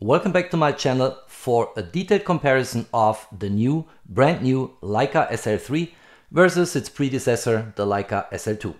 Welcome back to my channel for a detailed comparison of the new, brand new Leica SL3 versus its predecessor, the Leica SL2.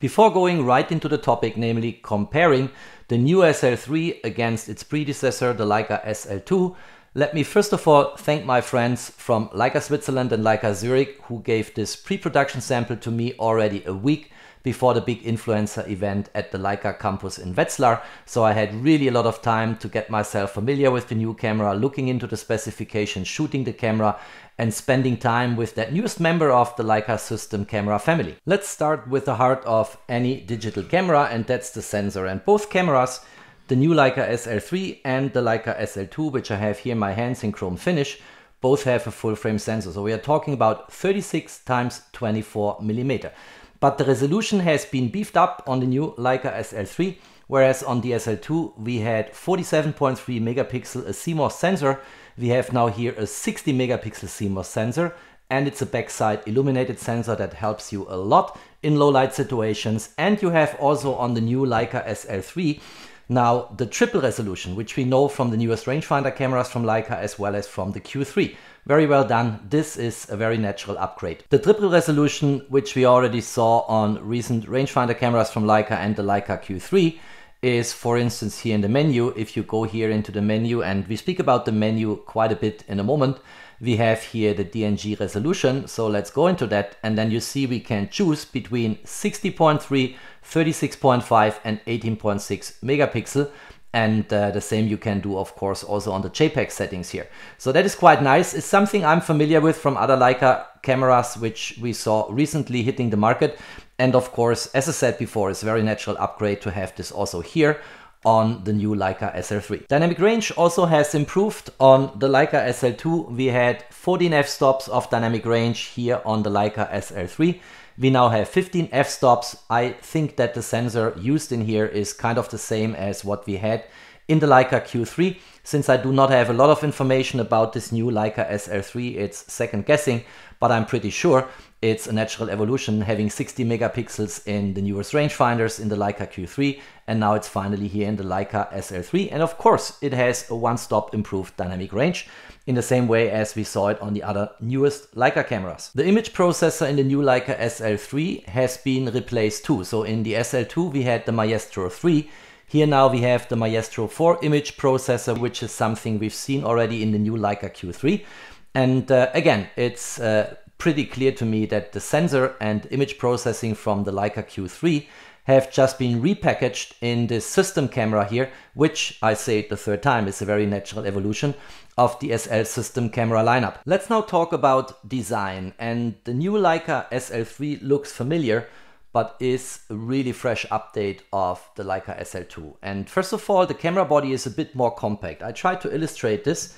Before going right into the topic, namely comparing the new SL3 against its predecessor, the Leica SL2, let me first of all thank my friends from Leica Switzerland and Leica Zurich who gave this pre-production sample to me already a week before the big influencer event at the Leica campus in Wetzlar. So I had really a lot of time to get myself familiar with the new camera, looking into the specifications, shooting the camera and spending time with that newest member of the Leica system camera family. Let's start with the heart of any digital camera and that's the sensor. And both cameras, the new Leica SL3 and the Leica SL2, which I have here in my hands in chrome finish, both have a full frame sensor. So we are talking about 36 times 24 millimeter. But the resolution has been beefed up on the new Leica SL3, whereas on the SL2 we had 47.3 megapixel a CMOS sensor. We have now here a 60 megapixel CMOS sensor and it's a backside illuminated sensor that helps you a lot in low light situations. And you have also on the new Leica SL3 now the triple resolution, which we know from the newest rangefinder cameras from Leica as well as from the Q3. Very well done. This is a very natural upgrade. The triple resolution, which we already saw on recent rangefinder cameras from Leica and the Leica Q3, is for instance here in the menu. If you go here into the menu and we speak about the menu quite a bit in a moment, we have here the DNG resolution. So let's go into that and then you see we can choose between 60.3, 36.5 and 18.6 megapixel and uh, the same you can do of course also on the JPEG settings here. So that is quite nice. It's something I'm familiar with from other Leica cameras which we saw recently hitting the market. And of course, as I said before, it's a very natural upgrade to have this also here on the new Leica SL3. Dynamic range also has improved on the Leica SL2. We had 14 f-stops of dynamic range here on the Leica SL3. We now have 15 f-stops. I think that the sensor used in here is kind of the same as what we had in the Leica Q3. Since I do not have a lot of information about this new Leica SL3, it's second guessing, but I'm pretty sure it's a natural evolution having 60 megapixels in the newest rangefinders in the Leica Q3 and now it's finally here in the Leica SL3 and of course it has a one-stop improved dynamic range in the same way as we saw it on the other newest Leica cameras. The image processor in the new Leica SL3 has been replaced too. So in the SL2 we had the Maestro 3. Here now we have the Maestro 4 image processor, which is something we've seen already in the new Leica Q3. And uh, again, it's uh, pretty clear to me that the sensor and image processing from the Leica Q3 have just been repackaged in this system camera here, which I say it the third time is a very natural evolution of the SL system camera lineup. Let's now talk about design and the new Leica SL3 looks familiar but is a really fresh update of the Leica SL2. And first of all, the camera body is a bit more compact. I tried to illustrate this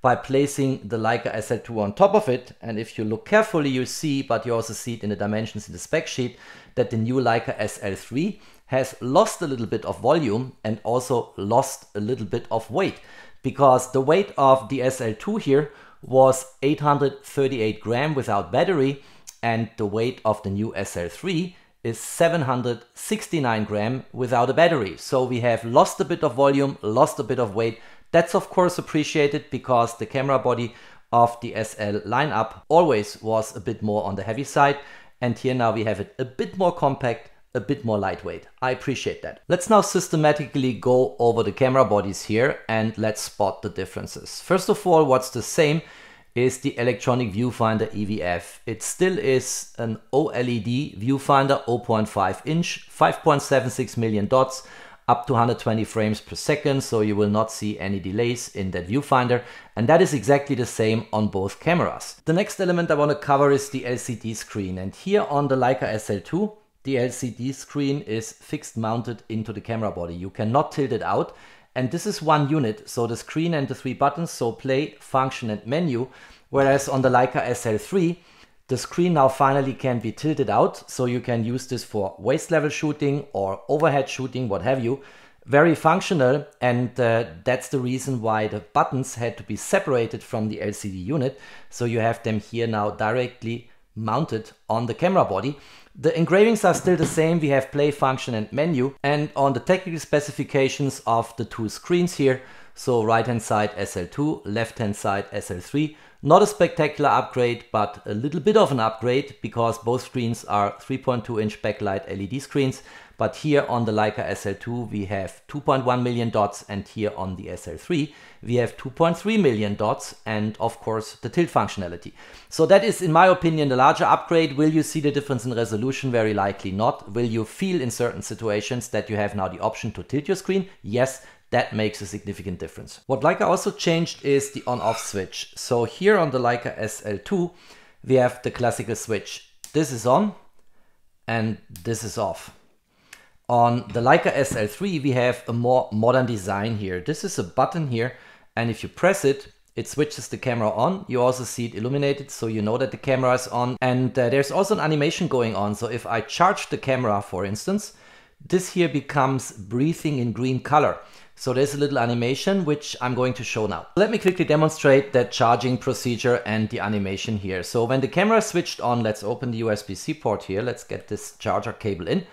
by placing the Leica SL2 on top of it. And if you look carefully, you see, but you also see it in the dimensions in the spec sheet, that the new Leica SL3 has lost a little bit of volume and also lost a little bit of weight because the weight of the SL2 here was 838 gram without battery and the weight of the new SL3 is 769 gram without a battery. So we have lost a bit of volume, lost a bit of weight, that's of course appreciated because the camera body of the SL lineup always was a bit more on the heavy side and here now we have it a bit more compact, a bit more lightweight. I appreciate that. Let's now systematically go over the camera bodies here and let's spot the differences. First of all, what's the same is the electronic viewfinder EVF. It still is an OLED viewfinder, 0.5 inch, 5.76 million dots, up to 120 frames per second, so you will not see any delays in that viewfinder. And that is exactly the same on both cameras. The next element I want to cover is the LCD screen. And here on the Leica SL2, the LCD screen is fixed mounted into the camera body. You cannot tilt it out. And this is one unit, so the screen and the three buttons, so play, function and menu. Whereas on the Leica SL3, the screen now finally can be tilted out, so you can use this for waist level shooting or overhead shooting, what have you. very functional and uh, that's the reason why the buttons had to be separated from the LCD unit. So you have them here now directly mounted on the camera body. The engravings are still the same. We have play function and menu and on the technical specifications of the two screens here. So right hand side SL2, left hand side SL3. Not a spectacular upgrade, but a little bit of an upgrade because both screens are 3.2 inch backlight LED screens but here on the Leica SL2 we have 2.1 million dots and here on the SL3 we have 2.3 million dots and of course the tilt functionality. So that is in my opinion the larger upgrade. Will you see the difference in resolution? Very likely not. Will you feel in certain situations that you have now the option to tilt your screen? Yes, that makes a significant difference. What Leica also changed is the on-off switch. So here on the Leica SL2 we have the classical switch. This is on and this is off. On the Leica SL3 we have a more modern design here. This is a button here and if you press it, it switches the camera on. You also see it illuminated so you know that the camera is on. And uh, there's also an animation going on. So if I charge the camera, for instance, this here becomes breathing in green color. So there's a little animation which I'm going to show now. Let me quickly demonstrate that charging procedure and the animation here. So when the camera is switched on, let's open the USB-C port here. Let's get this charger cable in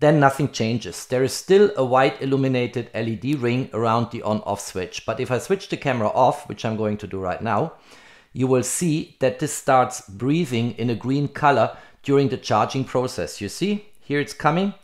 then nothing changes. There is still a white illuminated LED ring around the on-off switch. But if I switch the camera off, which I'm going to do right now, you will see that this starts breathing in a green color during the charging process. You see, here it's coming.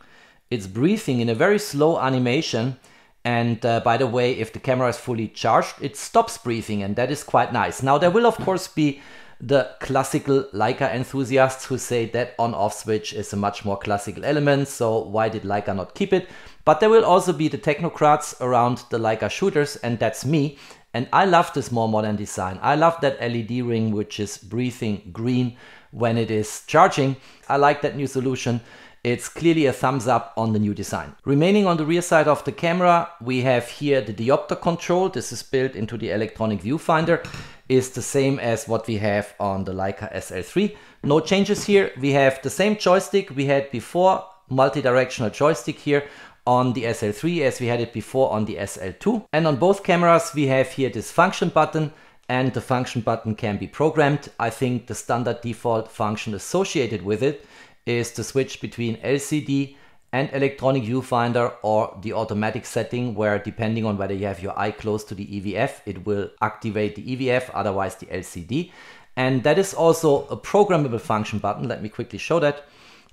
It's breathing in a very slow animation. And uh, by the way, if the camera is fully charged, it stops breathing and that is quite nice. Now there will of course be the classical Leica enthusiasts who say that on-off switch is a much more classical element, so why did Leica not keep it? But there will also be the technocrats around the Leica shooters, and that's me. And I love this more modern design. I love that LED ring which is breathing green when it is charging. I like that new solution. It's clearly a thumbs up on the new design. Remaining on the rear side of the camera, we have here the diopter control. This is built into the electronic viewfinder is the same as what we have on the Leica SL3. No changes here. We have the same joystick we had before, multi-directional joystick here on the SL3 as we had it before on the SL2. And on both cameras we have here this function button and the function button can be programmed. I think the standard default function associated with it is the switch between LCD and electronic viewfinder or the automatic setting where depending on whether you have your eye close to the EVF, it will activate the EVF, otherwise the LCD. And that is also a programmable function button. Let me quickly show that.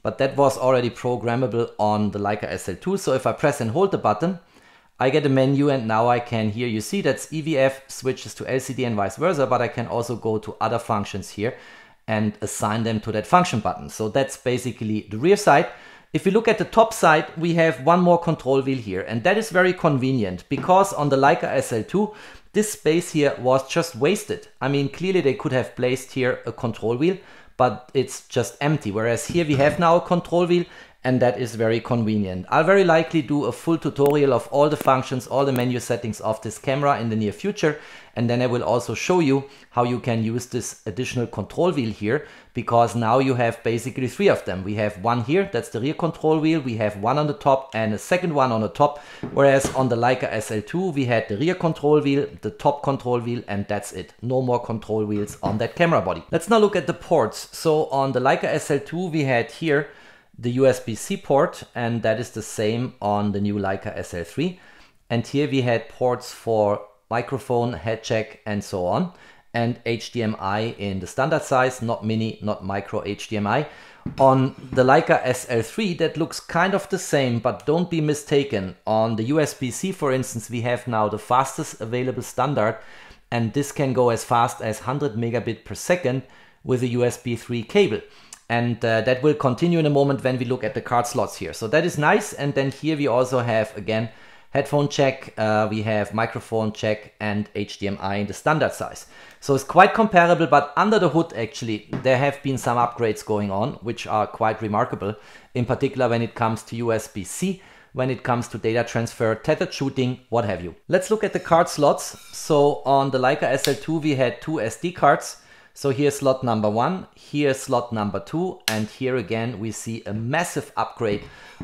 But that was already programmable on the Leica SL2. So if I press and hold the button, I get a menu and now I can here, you see that's EVF switches to LCD and vice versa, but I can also go to other functions here and assign them to that function button. So that's basically the rear side. If we look at the top side, we have one more control wheel here, and that is very convenient because on the Leica SL2, this space here was just wasted. I mean, clearly they could have placed here a control wheel, but it's just empty. Whereas here we have now a control wheel and that is very convenient. I'll very likely do a full tutorial of all the functions, all the menu settings of this camera in the near future. And then I will also show you how you can use this additional control wheel here, because now you have basically three of them. We have one here, that's the rear control wheel. We have one on the top and a second one on the top. Whereas on the Leica SL2, we had the rear control wheel, the top control wheel, and that's it. No more control wheels on that camera body. Let's now look at the ports. So on the Leica SL2, we had here the USB-C port and that is the same on the new Leica SL3. And here we had ports for microphone, head jack and so on and HDMI in the standard size, not mini, not micro HDMI. On the Leica SL3 that looks kind of the same, but don't be mistaken. On the USB-C for instance, we have now the fastest available standard and this can go as fast as 100 megabit per second with a USB 3 cable and uh, that will continue in a moment when we look at the card slots here. So that is nice. And then here we also have again headphone jack, uh, we have microphone jack and HDMI in the standard size. So it's quite comparable, but under the hood actually there have been some upgrades going on, which are quite remarkable, in particular when it comes to USB-C, when it comes to data transfer, tethered shooting, what have you. Let's look at the card slots. So on the Leica SL2 we had two SD cards, so here's slot number one, here's slot number two, and here again we see a massive upgrade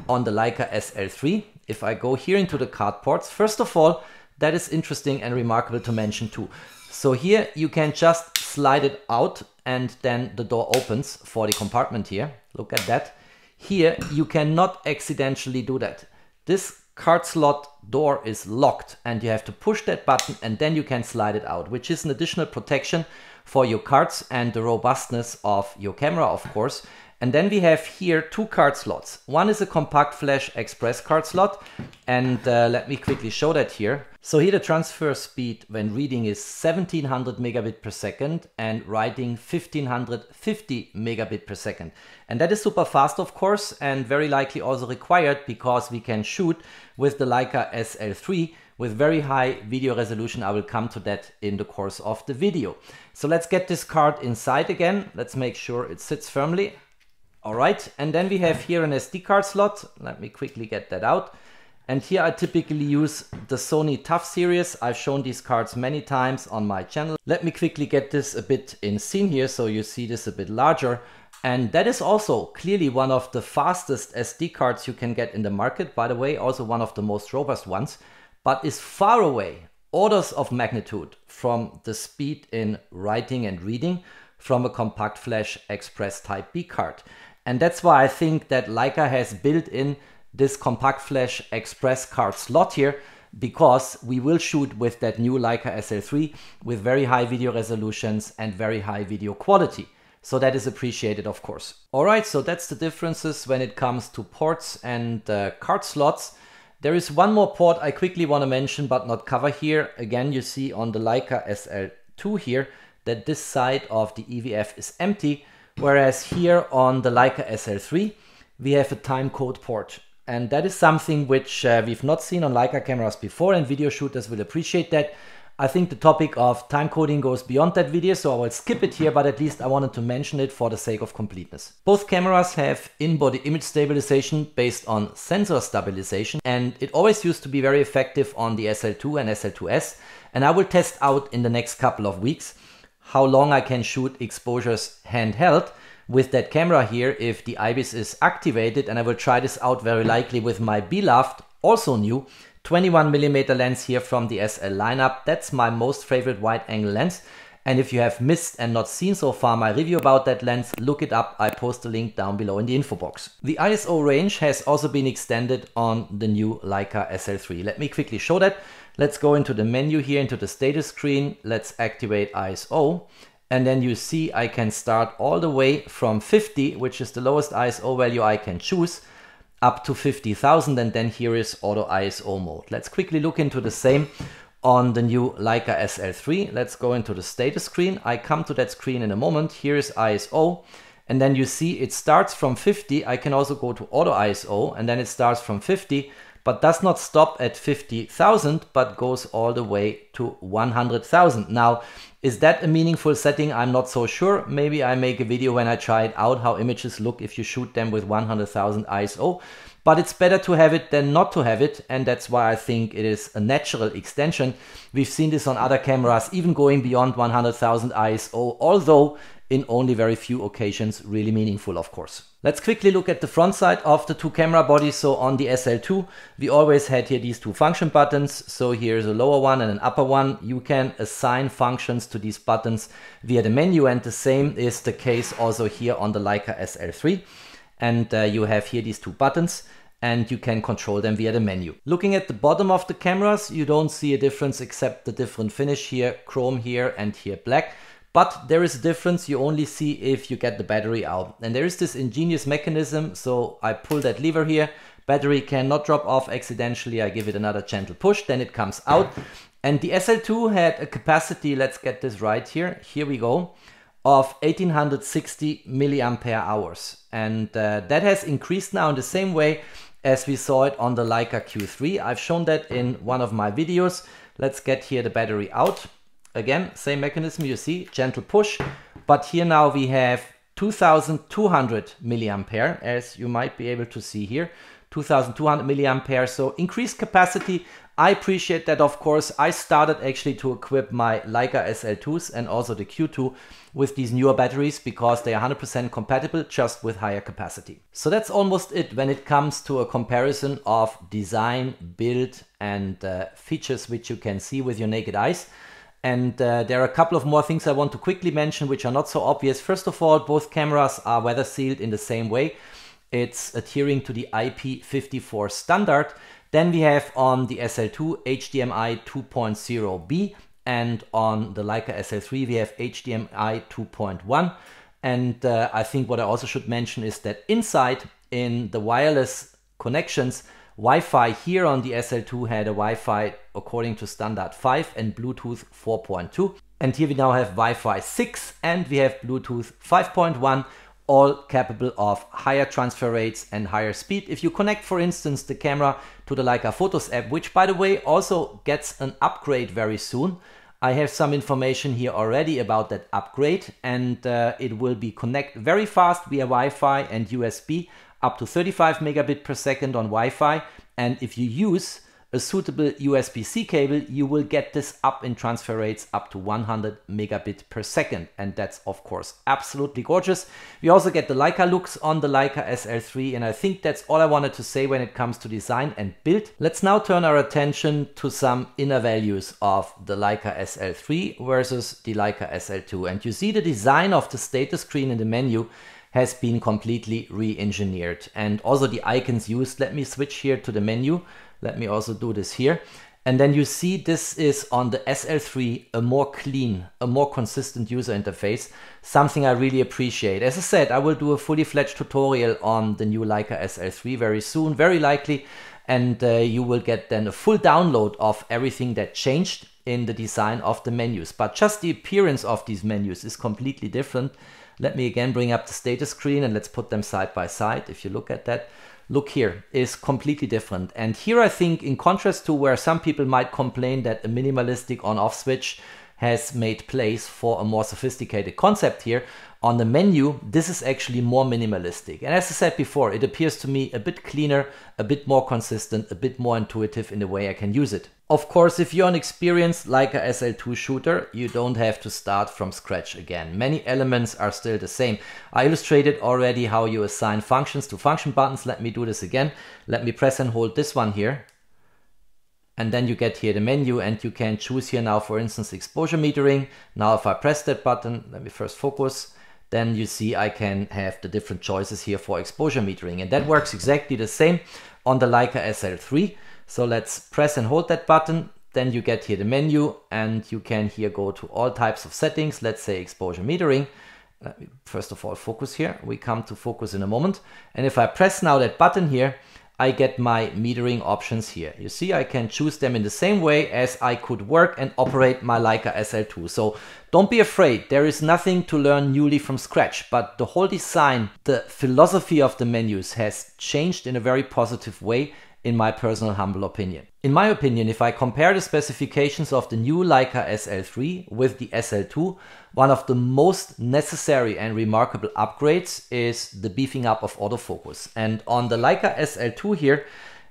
on the Leica SL3. if I go here into the card ports, first of all, that is interesting and remarkable to mention too. So here you can just slide it out and then the door opens for the compartment here. Look at that. Here you cannot accidentally do that. This card slot door is locked and you have to push that button and then you can slide it out, which is an additional protection for your cards and the robustness of your camera, of course. And then we have here two card slots. One is a compact flash express card slot. And uh, let me quickly show that here. So here the transfer speed when reading is 1700 megabit per second and writing 1550 megabit per second. And that is super fast, of course, and very likely also required because we can shoot with the Leica SL3 with very high video resolution. I will come to that in the course of the video. So let's get this card inside again. Let's make sure it sits firmly. All right, and then we have here an SD card slot. Let me quickly get that out. And here I typically use the Sony Tough series. I've shown these cards many times on my channel. Let me quickly get this a bit in scene here so you see this a bit larger. And that is also clearly one of the fastest SD cards you can get in the market. By the way, also one of the most robust ones, but is far away, orders of magnitude from the speed in writing and reading from a compact flash express type B card. And that's why I think that Leica has built in this compact flash express card slot here because we will shoot with that new Leica SL3 with very high video resolutions and very high video quality. So that is appreciated, of course. All right, so that's the differences when it comes to ports and uh, card slots. There is one more port I quickly want to mention but not cover here. Again, you see on the Leica SL2 here that this side of the EVF is empty Whereas here on the Leica SL3, we have a time code port. And that is something which uh, we've not seen on Leica cameras before and video shooters will appreciate that. I think the topic of time coding goes beyond that video, so I will skip it here, but at least I wanted to mention it for the sake of completeness. Both cameras have in-body image stabilization based on sensor stabilization, and it always used to be very effective on the SL2 and SL2S, and I will test out in the next couple of weeks how long I can shoot exposures handheld with that camera here if the IBIS is activated and I will try this out very likely with my beloved, also new, 21mm lens here from the SL lineup. That's my most favorite wide angle lens. And if you have missed and not seen so far my review about that lens, look it up. I post a link down below in the info box. The ISO range has also been extended on the new Leica SL3. Let me quickly show that. Let's go into the menu here, into the status screen. Let's activate ISO. And then you see I can start all the way from 50, which is the lowest ISO value I can choose, up to 50,000. And then here is auto ISO mode. Let's quickly look into the same on the new Leica SL3. Let's go into the status screen. I come to that screen in a moment. Here is ISO. And then you see it starts from 50. I can also go to auto ISO and then it starts from 50 but does not stop at 50,000, but goes all the way to 100,000. Now, is that a meaningful setting? I'm not so sure. Maybe I make a video when I try it out, how images look if you shoot them with 100,000 ISO. But it's better to have it than not to have it, and that's why I think it is a natural extension. We've seen this on other cameras, even going beyond 100,000 ISO, although in only very few occasions really meaningful, of course. Let's quickly look at the front side of the two camera bodies. So on the SL2, we always had here these two function buttons. So here's a lower one and an upper one. You can assign functions to these buttons via the menu and the same is the case also here on the Leica SL3. And uh, you have here these two buttons and you can control them via the menu. Looking at the bottom of the cameras, you don't see a difference except the different finish here, chrome here and here black. But there is a difference you only see if you get the battery out. And there is this ingenious mechanism. So I pull that lever here. Battery cannot drop off accidentally. I give it another gentle push, then it comes out. And the SL2 had a capacity, let's get this right here. Here we go of 1860 milliampere hours. And uh, that has increased now in the same way as we saw it on the Leica Q3. I've shown that in one of my videos. Let's get here the battery out. Again, same mechanism you see, gentle push, but here now we have 2200 milliampere, as you might be able to see here. 2200 milliampere. So increased capacity. I appreciate that, of course. I started actually to equip my Leica SL2s and also the Q2 with these newer batteries because they are 100% compatible just with higher capacity. So that's almost it when it comes to a comparison of design, build and uh, features which you can see with your naked eyes. And uh, there are a couple of more things I want to quickly mention which are not so obvious. First of all, both cameras are weather sealed in the same way. It's adhering to the IP54 standard. Then we have on the SL2 HDMI 2.0B and on the Leica SL3 we have HDMI 2.1. And uh, I think what I also should mention is that inside in the wireless connections, Wi-Fi here on the SL2 had a Wi-Fi according to standard 5 and Bluetooth 4.2. And here we now have Wi-Fi 6 and we have Bluetooth 5.1 all capable of higher transfer rates and higher speed. If you connect, for instance, the camera to the Leica Photos app, which by the way also gets an upgrade very soon. I have some information here already about that upgrade and uh, it will be connect very fast via Wi-Fi and USB up to 35 megabit per second on Wi-Fi. And if you use a suitable USB-C cable, you will get this up in transfer rates up to 100 megabit per second. And that's of course absolutely gorgeous. We also get the Leica looks on the Leica SL3 and I think that's all I wanted to say when it comes to design and build. Let's now turn our attention to some inner values of the Leica SL3 versus the Leica SL2. And you see the design of the status screen in the menu has been completely re-engineered and also the icons used. Let me switch here to the menu let me also do this here. And then you see this is on the SL3 a more clean, a more consistent user interface, something I really appreciate. As I said, I will do a fully fledged tutorial on the new Leica SL3 very soon, very likely. And uh, you will get then a full download of everything that changed in the design of the menus. But just the appearance of these menus is completely different. Let me again bring up the status screen and let's put them side by side. If you look at that, look here is completely different. And here I think in contrast to where some people might complain that a minimalistic on off switch has made place for a more sophisticated concept here. On the menu, this is actually more minimalistic. And as I said before, it appears to me a bit cleaner, a bit more consistent, a bit more intuitive in the way I can use it. Of course, if you're an experienced Leica SL2 shooter, you don't have to start from scratch again. Many elements are still the same. I illustrated already how you assign functions to function buttons. Let me do this again. Let me press and hold this one here and then you get here the menu and you can choose here now for instance exposure metering now if I press that button let me first focus then you see I can have the different choices here for exposure metering and that works exactly the same on the Leica SL3 so let's press and hold that button. Then you get here the menu and you can here go to all types of settings. Let's say exposure metering. Me first of all focus here. We come to focus in a moment. And if I press now that button here I get my metering options here. You see, I can choose them in the same way as I could work and operate my Leica SL2. So don't be afraid, there is nothing to learn newly from scratch, but the whole design, the philosophy of the menus has changed in a very positive way in my personal humble opinion. In my opinion, if I compare the specifications of the new Leica SL3 with the SL2, one of the most necessary and remarkable upgrades is the beefing up of autofocus. And on the Leica SL2 here,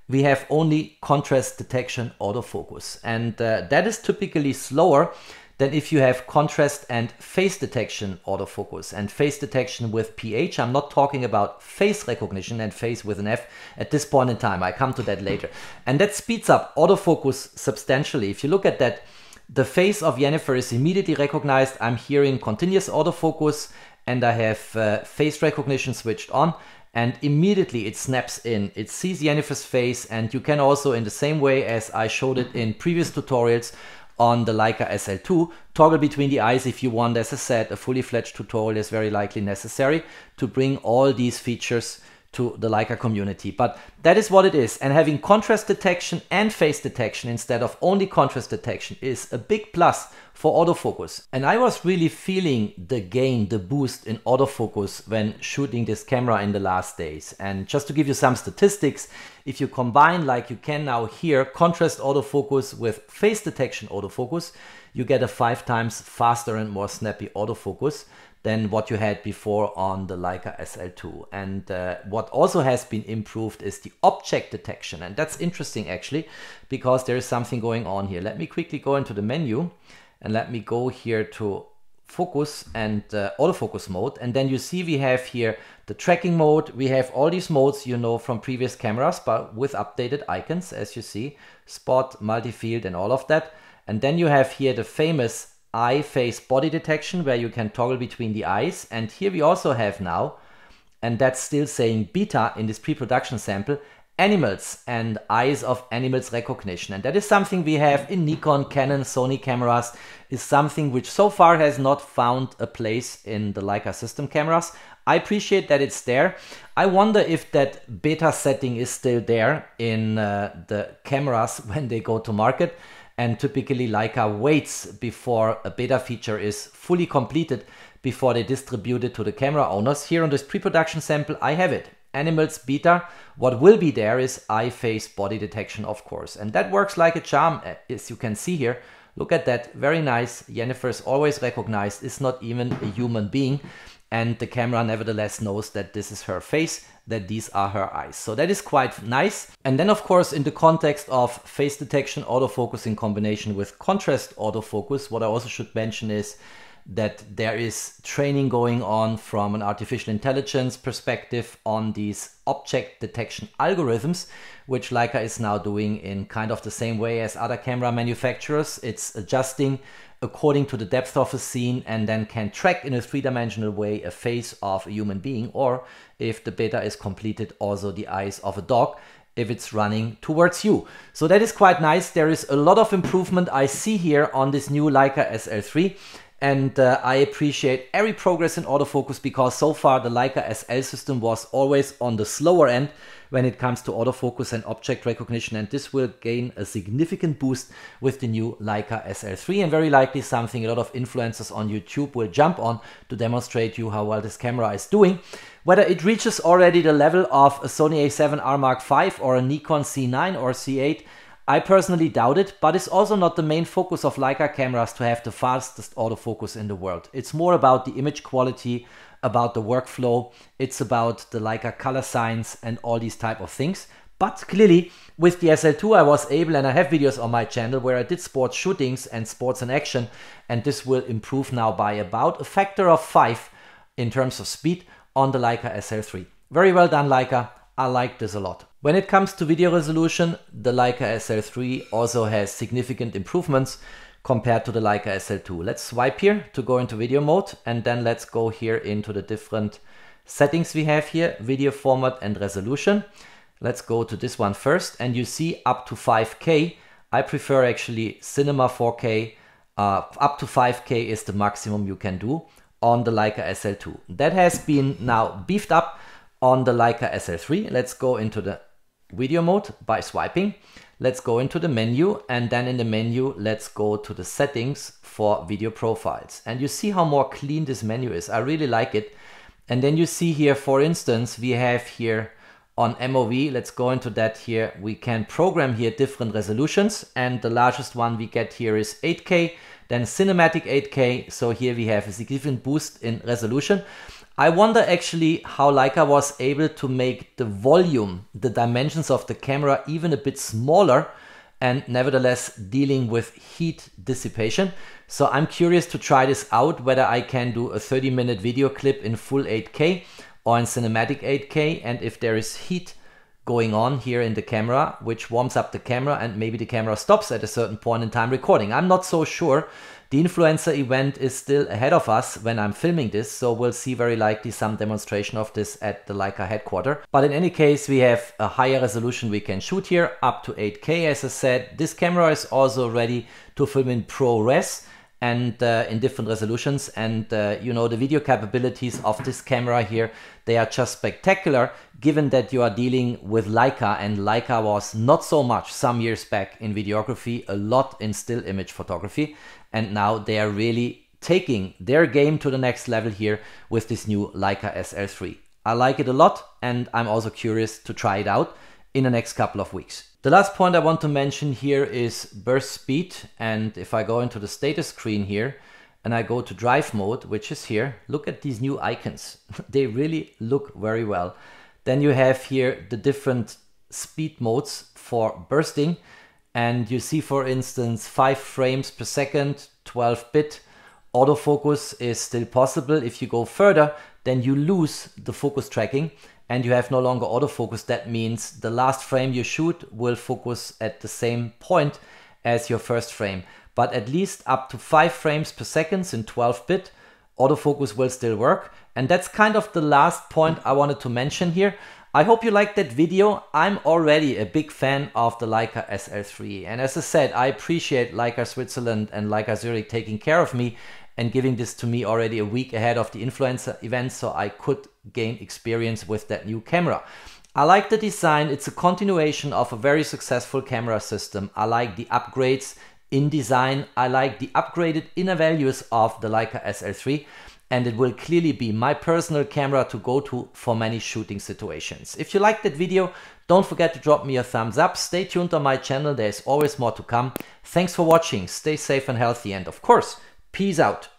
we have only contrast detection autofocus. And uh, that is typically slower than if you have contrast and phase detection autofocus and phase detection with PH. I'm not talking about face recognition and face with an F at this point in time. I come to that later. And that speeds up autofocus substantially. If you look at that, the face of Jennifer is immediately recognized. I'm hearing continuous autofocus and I have uh, face recognition switched on and immediately it snaps in. It sees Jennifer's face and you can also in the same way as I showed it in previous tutorials on the Leica SL2. Toggle between the eyes if you want. As I said, a fully fledged tutorial is very likely necessary to bring all these features to the Leica community. But that is what it is. And having contrast detection and phase detection instead of only contrast detection is a big plus for autofocus. And I was really feeling the gain, the boost in autofocus when shooting this camera in the last days. And just to give you some statistics, if you combine like you can now here contrast autofocus with phase detection autofocus, you get a five times faster and more snappy autofocus than what you had before on the Leica SL2. And uh, what also has been improved is the object detection. And that's interesting actually, because there is something going on here. Let me quickly go into the menu and let me go here to focus and uh, autofocus mode. And then you see we have here the tracking mode. We have all these modes you know from previous cameras, but with updated icons, as you see, spot, multi-field and all of that. And then you have here the famous eye face body detection where you can toggle between the eyes. And here we also have now, and that's still saying beta in this pre-production sample, animals and eyes of animals recognition. And that is something we have in Nikon, Canon, Sony cameras, is something which so far has not found a place in the Leica system cameras. I appreciate that it's there. I wonder if that beta setting is still there in uh, the cameras when they go to market. And typically Leica waits before a beta feature is fully completed before they distribute it to the camera owners. Here on this pre-production sample, I have it animals beta. What will be there is eye face body detection, of course. And that works like a charm, eh, as you can see here. Look at that, very nice. Jennifer is always recognized, is not even a human being. And the camera nevertheless knows that this is her face, that these are her eyes. So that is quite nice. And then of course, in the context of phase detection autofocus in combination with contrast autofocus, what I also should mention is that there is training going on from an artificial intelligence perspective on these object detection algorithms, which Leica is now doing in kind of the same way as other camera manufacturers. It's adjusting according to the depth of a scene and then can track in a three-dimensional way a face of a human being or if the beta is completed also the eyes of a dog if it's running towards you. So that is quite nice. There is a lot of improvement I see here on this new Leica SL3 and uh, I appreciate every progress in autofocus because so far the Leica SL system was always on the slower end when it comes to autofocus and object recognition and this will gain a significant boost with the new Leica SL3 and very likely something a lot of influencers on YouTube will jump on to demonstrate you how well this camera is doing. Whether it reaches already the level of a Sony a7R Mark V or a Nikon Z9 or Z8 I personally doubt it, but it's also not the main focus of Leica cameras to have the fastest autofocus in the world. It's more about the image quality, about the workflow, it's about the Leica color science and all these type of things. But clearly, with the SL2, I was able, and I have videos on my channel where I did sports shootings and sports in action, and this will improve now by about a factor of five in terms of speed on the Leica SL3. Very well done, Leica. I like this a lot. When it comes to video resolution, the Leica SL3 also has significant improvements compared to the Leica SL2. Let's swipe here to go into video mode and then let's go here into the different settings we have here, video format and resolution. Let's go to this one first and you see up to 5K. I prefer actually Cinema 4K. Uh, up to 5K is the maximum you can do on the Leica SL2. That has been now beefed up on the Leica SL3. Let's go into the video mode by swiping. Let's go into the menu and then in the menu, let's go to the settings for video profiles. And you see how more clean this menu is. I really like it. And then you see here, for instance, we have here on MOV, let's go into that here. We can program here different resolutions and the largest one we get here is 8K, then cinematic 8K. So here we have a significant boost in resolution. I wonder actually how Leica was able to make the volume, the dimensions of the camera even a bit smaller and nevertheless dealing with heat dissipation. So I'm curious to try this out, whether I can do a 30 minute video clip in full 8K or in cinematic 8K and if there is heat going on here in the camera, which warms up the camera and maybe the camera stops at a certain point in time recording. I'm not so sure the influencer event is still ahead of us when I'm filming this, so we'll see very likely some demonstration of this at the Leica headquarter. But in any case, we have a higher resolution we can shoot here, up to 8K as I said. This camera is also ready to film in ProRes and uh, in different resolutions. And uh, you know the video capabilities of this camera here they are just spectacular given that you are dealing with Leica. And Leica was not so much some years back in videography a lot in still image photography. And now they are really taking their game to the next level here with this new Leica SL3 I like it a lot and I'm also curious to try it out in the next couple of weeks The last point I want to mention here is burst speed. And if I go into the status screen here and I go to drive mode, which is here, look at these new icons. they really look very well. Then you have here the different speed modes for bursting. And you see, for instance, 5 frames per second, 12 bit. Autofocus is still possible. If you go further, then you lose the focus tracking and you have no longer autofocus. That means the last frame you shoot will focus at the same point as your first frame. But at least up to 5 frames per second in 12 bit, autofocus will still work. And that's kind of the last point I wanted to mention here. I hope you liked that video. I'm already a big fan of the Leica SL3. And as I said, I appreciate Leica Switzerland and Leica Zurich taking care of me and giving this to me already a week ahead of the influencer event so I could gain experience with that new camera. I like the design. It's a continuation of a very successful camera system. I like the upgrades in design. I like the upgraded inner values of the Leica SL3 and it will clearly be my personal camera to go to for many shooting situations. If you liked that video, don't forget to drop me a thumbs up. Stay tuned on my channel, there's always more to come. Thanks for watching, stay safe and healthy, and of course, peace out.